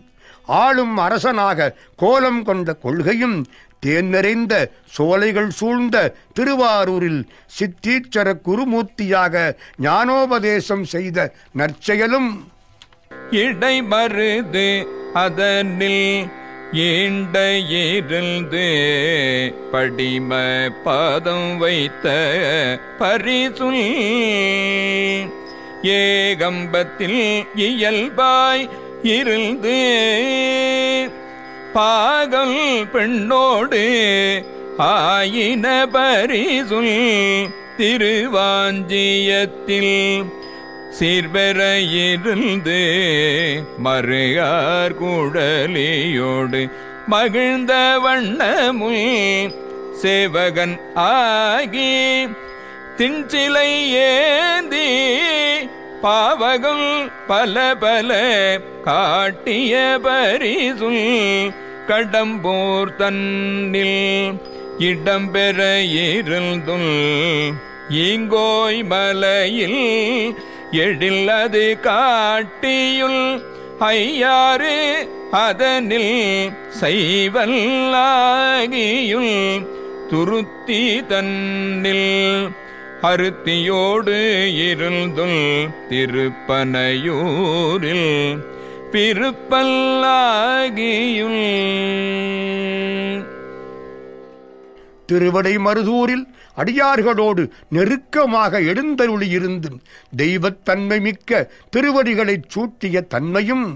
ஆளும் அரசனாக கோலம் கொண்ட கொள்கையும் தேன் நிறைந்த சோலைகள் சூழ்ந்த திருவாரூரில் சித்தீச்சர குருமூர்த்தியாக ஞானோபதேசம் செய்த நற்செயலும் இடைமருது அதனில் ஈண்ட இருந்து படிம பாதம் வைத்த பரிசுல் ஏகம்பத்தில் இயல்பாய் இருந்து பாகல் பெண்ணோடு ஆயின பரிசுல் திருவாஞ்சியத்தில் சீர்பெற இருந்து மறுகார் குழலியோடு மகிழ்ந்த வண்ணமுய் சேவகன் ஆகி திஞ்சிலை ஏந்தி பாவகம் பல பல காட்டிய பரிசுல் கடம்பூர் தன்னில் இடம்பெற இருந்தும் ஈங்கோய் மலையில் எழில்லது காட்டியுள் ஐயாறு அதனில் செய்வல்லாகியுள் துருத்தி தன்னில் அருத்தியோடு இருந்துள் திருப்பனையூரில் பிறப்பல்லாகியுள். திருவடை மருதூரில் அடியார்களோடு நெருக்கமாக எழுந்தருளியிருந்து தெய்வத்தன்மை மிக்க திருவடிகளைச் சூட்டிய தன்மையும்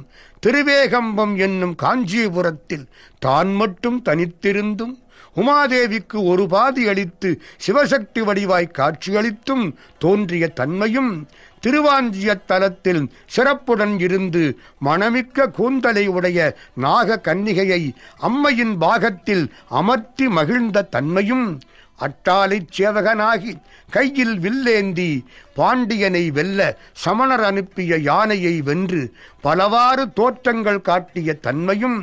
திருவேகம்பம் என்னும் காஞ்சிபுரத்தில் தான் மட்டும் தனித்திருந்தும் உமாதேவிக்கு ஒரு பாதி அளித்து சிவசக்தி வடிவாய் காட்சியளித்தும் தோன்றிய தன்மையும் திருவாஞ்சிய தலத்தில் சிறப்புடன் இருந்து மணமிக்க கூந்தலை உடைய நாக கன்னிகையை அம்மையின் பாகத்தில் அமர்த்தி மகிழ்ந்த தன்மையும் அட்டாளிச் சேவகனாகி கையில் வில்லேந்தி பாண்டியனை வெல்ல சமணர் அனுப்பிய யானையை வென்று பலவாறு தோற்றங்கள் காட்டிய தன்மையும்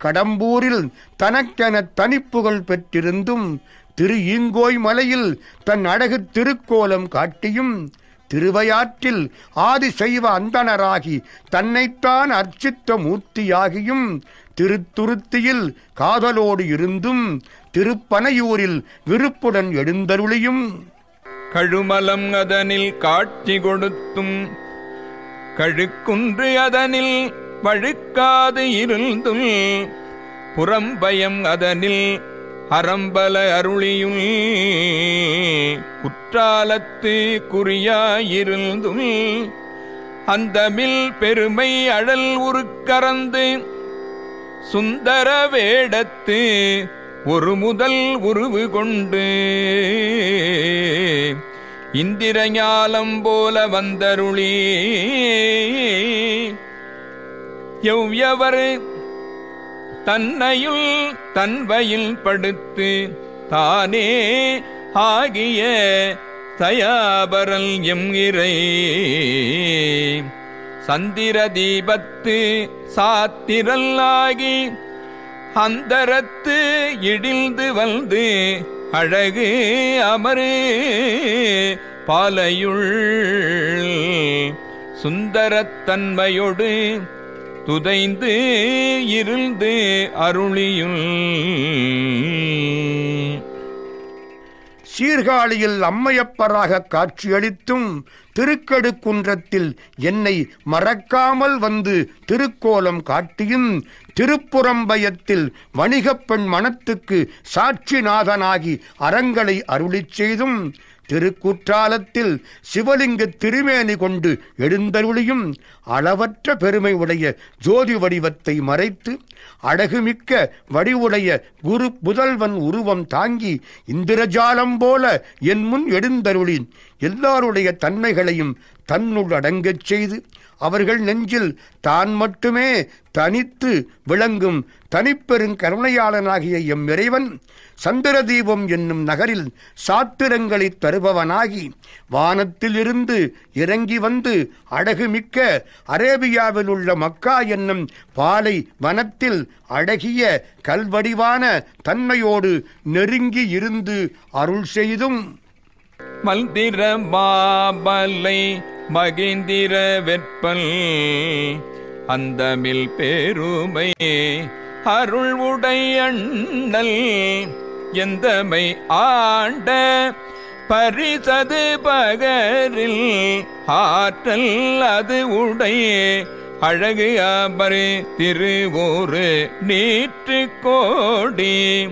கடம்பூரில் தனக்கென தனிப்புகள் பெற்றிருந்தும் திரு ஈங்கோய் மலையில் தன் அழகு திருக்கோலம் காட்டியும் திருவையாற்றில் ஆதிசைவ அந்தணராகி தன்னைத்தான் அர்ச்சித்த மூர்த்தியாகியும் திருத்துருத்தியில் காதலோடு இருந்தும் திருப்பனையூரில் விருப்புடன் எழுந்தருளியும். கழுமலம் அதனில் காட்சி கொடுத்தும். கழுக்குன்று அதனில் வழுக்காது இருந்தும். புறம்பயம் அதனில் அறம்பல அருளியும் குற்றாலத்து குறியாயிருந்தும். அந்தமில் பெருமை அழல் உருக்கறந்து சுந்தர வேடத்து ஒரு முதல் உருவு கொண்டு. இந்திரஞாலம் போல வந்தருளி. எவ்யவர் தன்னையுள் தன்வையில் படுத்து தானே ஆகிய தயாபரல் எம் இறை. சந்திர தீபத்து சாத்திரல்லாகி அந்தரத்து இடிந்து வந்து அழகு அமரு பாலையுள் சுந்தரத்தன்மையொடு துதைந்து இருந்து அருளியுள். சீர்காழியில் அம்மையப்பராக காட்சியளித்தும் திருக்கடுக்குன்றத்தில் என்னை மறக்காமல் வந்து திருக்கோலம் காட்டியும் திருப்புறம்பயத்தில் வணிகப்பெண் மனத்துக்கு சாட்சிநாதனாகி அறங்களை அருளிச் செய்தும் திருக்குற்றாலத்தில் சிவலிங்க திருமேனி கொண்டு எழுந்தருளியும் அளவற்ற பெருமை உடைய ஜோதி வடிவத்தை மறைத்து அழகுமிக்க வடிவுடைய குரு புதல்வன் உருவம் தாங்கி இந்திரஜாலம் போல என் முன் எழுந்தருளின் எல்லாருடைய தன்மைகளையும் தன்னுள் அடங்கச் செய்து அவர்கள் நெஞ்சில் தான் மட்டுமே தனித்து விளங்கும் தனிப்பெருங் கருணையாளனாகிய எம் இறைவன் சந்திரதீபம் என்னும் நகரில் சாத்திரங்களை தருபவனாகி வானத்திலிருந்து இறங்கி வந்து அழகுமிக்க அரேபியாவில் உள்ள மக்கா என்னும் பாலை வனத்தில் அழகிய கல்வடிவான தன்மையோடு நெருங்கி இருந்து அருள் செய்தும். மல்திர மாபலை மகிந்திர வெற்பல் அந்தமில் பெருமை அருள் உடையண்ணல் எந்தமை ஆண்ட பரிசது பகரில் ஆற்றல் அது உடைய அழகு அபரி திருவூரு நீற்று கோடி.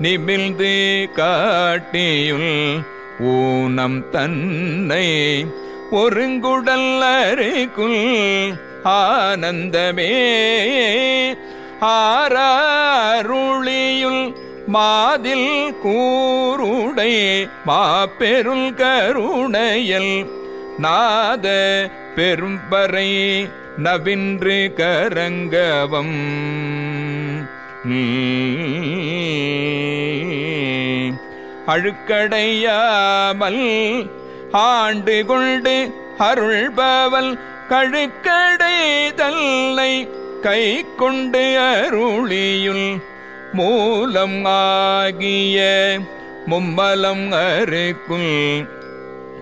நிமிழ்ந்து காட்டியுள் ஊனம் தன்னை ஒருங்குடல் அருக்குள் ஆனந்தமே. ஆராருளியுள் மாதில் கூருடை மாப்பெருள் கருணையல். நாத பெரும்பறை நவின்று கரங்கவம். அழுக்கடையாமல் ஆண்டு கொண்டு அருள்பவல் கழுக்கடை தல்லை கை கொண்டு அருளியுள். மூலம் ஆகிய மும்மலம் அருக்குள்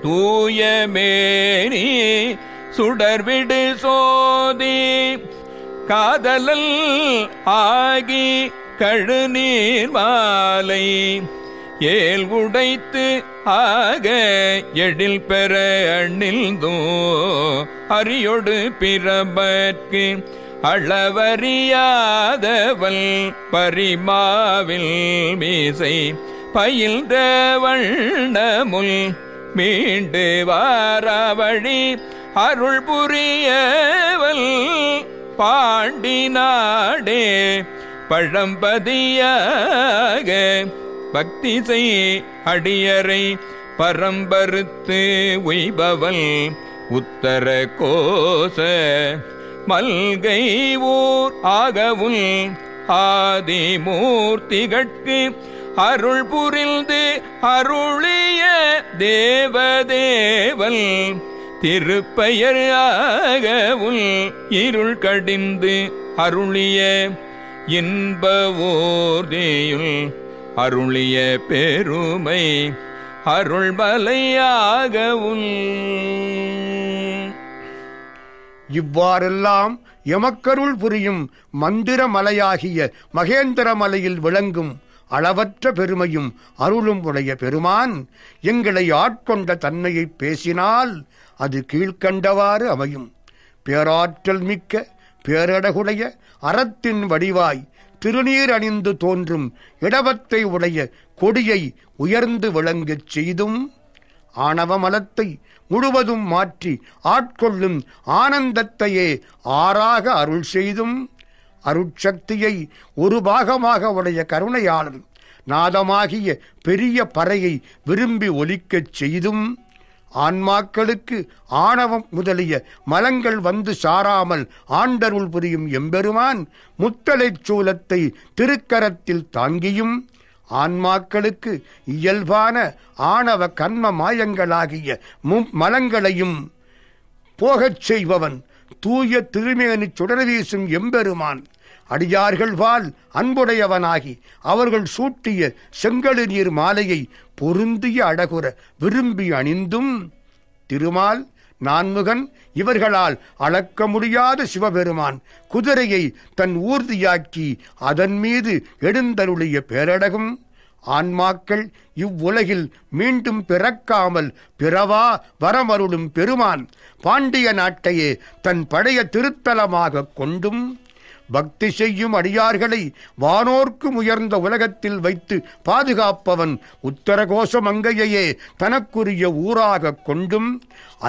தூயமேனி சுடர்விடு சோதி காதலல் ஆகி கழுநீர் மாலை ஏல் உடைத்து ஆக எழில் பெற அண்ணில்தோ அரியொடு பிறபற்கு அளவறியாதவள் பரிமாவில் மீசை பயில்ந்த வண்ணமுல் மீண்டு வாராவழி அருள் புரியவள் பாண்டி நாடே பழம்பதியாக பக்தி செய் அடியரை பரம்பருத்து உய்பவள் உத்தர கோச மல்கை ஊர் ஆகவும் ஆதிமூர்த்திகட்கு அருள் புரிந்து அருளிய தேவதேவல் திருப்பெயர் ஆகவும் இருள் கடிந்து அருளிய இன்ப ஓர்தேயுள் அருளிய பெருமை அருள்மலையாகவும் இவ்வாறெல்லாம் எமக்கருள் புரியும் மந்திர மலையாகிய மகேந்திர மலையில் விளங்கும் அளவற்ற பெருமையும் அருளும் உடைய பெருமான் எங்களை ஆட்கொண்ட தன்மையை பேசினால் அது கீழ்க்கண்டவாறு அமையும். பேராற்றல் மிக்க பேரடகுடைய அறத்தின் வடிவாய் திருநீர் அணிந்து தோன்றும் இடவத்தை உடைய கொடியை உயர்ந்து விளங்கச் செய்தும் ஆணவ மலத்தை முழுவதும் மாற்றி ஆட்கொள்ளும் ஆனந்தத்தையே ஆறாக அருள் செய்தும் அருட்சக்தியை ஒரு பாகமாக உடைய கருணையாளன் நாதமாகிய பெரிய பறையை விரும்பி ஒலிக்கச் செய்தும் ஆன்மாக்களுக்கு ஆணவம் முதலிய மலங்கள் வந்து சாராமல் ஆண்டருள் புரியும் எம்பெருமான் முத்தலைச் சூலத்தை திருக்கரத்தில் தாங்கியும் ஆன்மாக்களுக்கு இயல்பான ஆணவ கர்ம மாயங்களாகிய மலங்களையும் போகச் செய்பவன் தூய திருமேனி சுடர் வீசும் எம்பெருமான். அடியார்கள் வாழ் அன்புடையவனாகி அவர்கள் சூட்டிய செங்கழு நீர் மாலையை பொருந்திய அடகுற விரும்பி அணிந்தும் திருமால் நான்முகன் இவர்களால் அளக்க முடியாத சிவபெருமான் குதிரையை தன் ஊர்தியாக்கி அதன் மீது எழுந்தருளிய பேரடகும் ஆன்மாக்கள் இவ்வுலகில் மீண்டும் பிறக்காமல் பிறவா வரமருளும் பெருமான். பாண்டிய நாட்டையே தன் பழைய திருத்தலமாக கொண்டும் பக்தி செய்யும் அடியார்களை வானோர்க்கு உயர்ந்த உலகத்தில் வைத்து பாதுகாப்பவன் உத்தரகோஷ மங்கையையே தனக்குரிய ஊராக கொண்டும்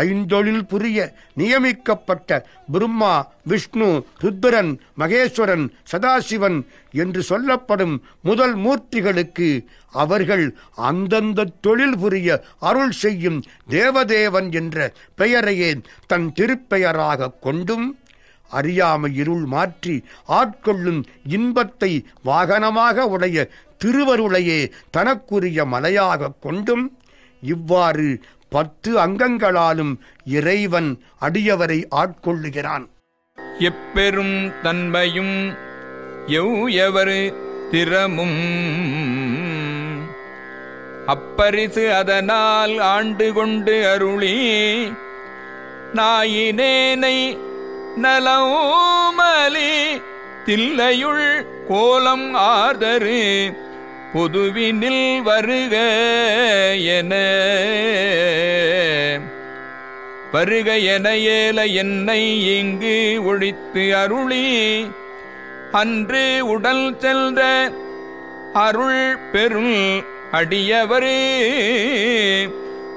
ஐந்தொழில் புரிய நியமிக்கப்பட்ட பிரம்மா விஷ்ணு ருத்ரன் மகேஸ்வரன் சதாசிவன் என்று சொல்லப்படும் முதல் மூர்த்திகளுக்கு அவர்கள் அந்தந்த தொழில் புரிய அருள் செய்யும் தேவதேவன் என்ற பெயரையே தன் திருப்பெயராகக் கொண்டும் அறியாமை இருள் மாற்றி ஆட்கொள்ளும் இன்பத்தை வாகனமாக உடைய திருவருளையே தனக்குரிய மலையாகக் கொண்டும் இவ்வாறு பத்து அங்கங்களாலும் இறைவன் அடியவரை ஆட்கொள்ளுகிறான். எப்பெரும் தன்மையும் எவ்வரு திறமும் அப்பரிசு அதனால் ஆண்டு கொண்டு அருளி நாயினேனை நலவுமலி தில்லையுள் கோலம் ஆர்தரு பொதுவினில் வருக என. வருக என ஏல என்னை இங்கு ஒழித்து அருளி அன்று உடல் செல்ற அருள் பெருள் அடியவரே.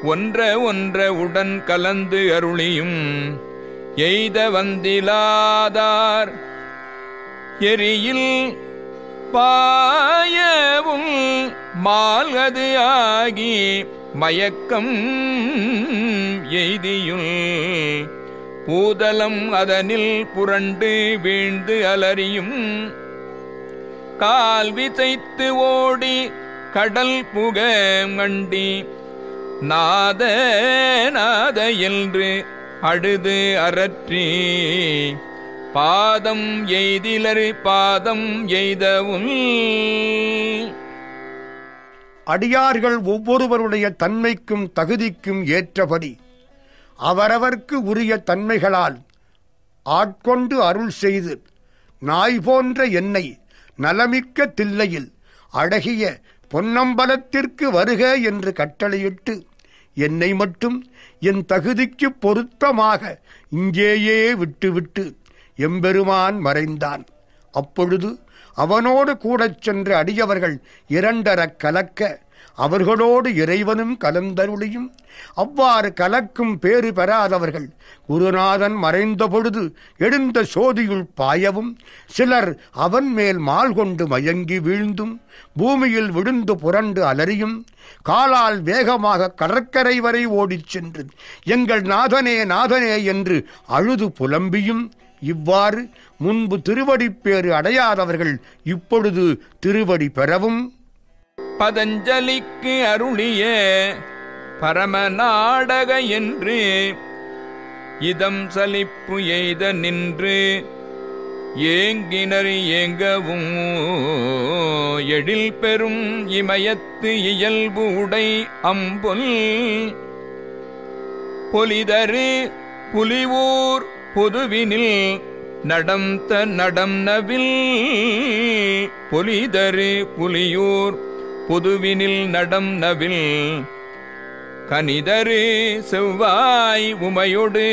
ஒன்ற ஒன்ற உடன் கலந்து அருளியும் எய்த வந்திலாதார். எரியில் பாயவும் மால்கது ஆகி மயக்கம் எய்தியுள். பூதலம் அதனில் புரண்டு வீழ்ந்து அலறியும். கால் விசைத்து ஓடி கடல் புக மண்டி. நாத நாத என்று அழுது அறற்றி பாதம் எய்திலரு பாதம் எய்தவும். அடியார்கள் ஒவ்வொருவருடைய தன்மைக்கும் தகுதிக்கும் ஏற்றபடி அவரவர்க்கு உரிய தன்மைகளால் ஆட்கொண்டு அருள் செய்து நாய் போன்ற என்னை நலமிக்க தில்லையில் அழகிய பொன்னம்பலத்திற்கு வருக என்று கட்டளையிட்டு என்னை மட்டும் என் தகுதிக்கு பொருத்தமாக இங்கேயே விட்டுவிட்டு எம்பெருமான் மறைந்தான். அப்பொழுது அவனோடு கூடச் சென்ற அடியவர்கள் இரண்டரக் கலக்க அவர்களோடு இறைவனும் கலந்தருளியும். அவ்வாறு கலக்கும் பேறு பெறாதவர்கள் குருநாதன் மறைந்த பொழுது எழுந்த சோதியுள் பாயவும். சிலர் அவன் மேல் மால் கொண்டு மயங்கி வீழ்ந்தும். பூமியில் விழுந்து புரண்டு அலறியும். காலால் வேகமாக கடற்கரை வரை ஓடிச் சென்று எங்கள் நாதனே நாதனே என்று அழுது புலம்பியும். இவ்வாறு முன்பு திருவடிப்பேறு அடையாதவர்கள் இப்பொழுது திருவடி பெறவும். பதஞ்சலிக்கு அருளிய பரமநாடக என்று இதம் சலிப்பு எய்த நின்று ஏங்கினர் ஏங்கவும் எழில் பெறும் இமயத்து இயல்பு உடை அம்பொல் பொலிதரு புலிவூர் பொதுவினில் நடந்த நடம் நவில் பொலிதரு புலியூர் புதுவினில் நடம் நவில் கனிதரு செவ்வாய் உமையொடு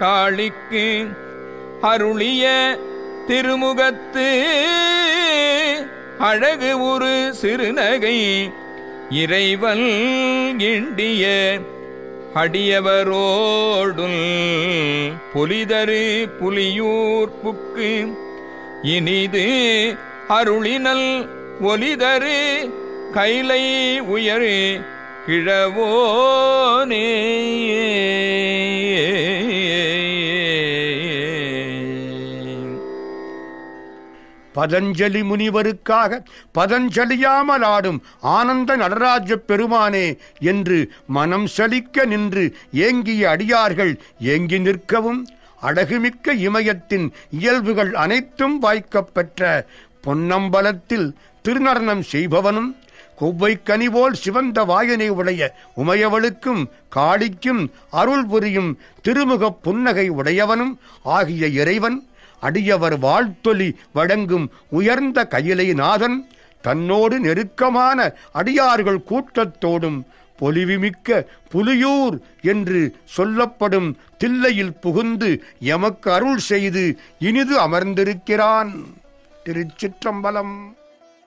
காளிக்கு அருளிய திருமுகத்து அழகு ஒரு சிறுநகை இறைவன் இண்டிய அடியவரோடுல் புலிதரு புலியூர்ப்புக்கு இனிது அருளினல் ஒலிதரு கைலை உயரு கிழவோனே. பதஞ்சலி முனிவருக்காக பதஞ்சலியாமல் ஆடும் ஆனந்த நடராஜ பெருமானே என்று மனம் சலிக்க நின்று ஏங்கிய அடியார்கள் ஏங்கி நிற்கவும் அழகுமிக்க இமயத்தின் இயல்புகள் அனைத்தும் வாய்க்கப்பெற்ற பொன்னம்பலத்தில் திருநடனம் செய்பவனும் கொவ்வை கனிபோல் சிவந்த வாயனை உடைய உமையவளுக்கும் காளிக்கும் அருள் புரியும் திருமுகப் புன்னகை உடையவனும் ஆகிய இறைவன் அடியவர் வாழ்த்தொலி வழங்கும் உயர்ந்த கையிலை நாதன் தன்னோடு நெருக்கமான அடியார்கள் கூட்டத்தோடும் பொலிவுமிக்க புலியூர் என்று சொல்லப்படும் தில்லையில் புகுந்து எமக்கு அருள் செய்து இனிது அமர்ந்திருக்கிறான். திருச்சிற்றம்பலம்.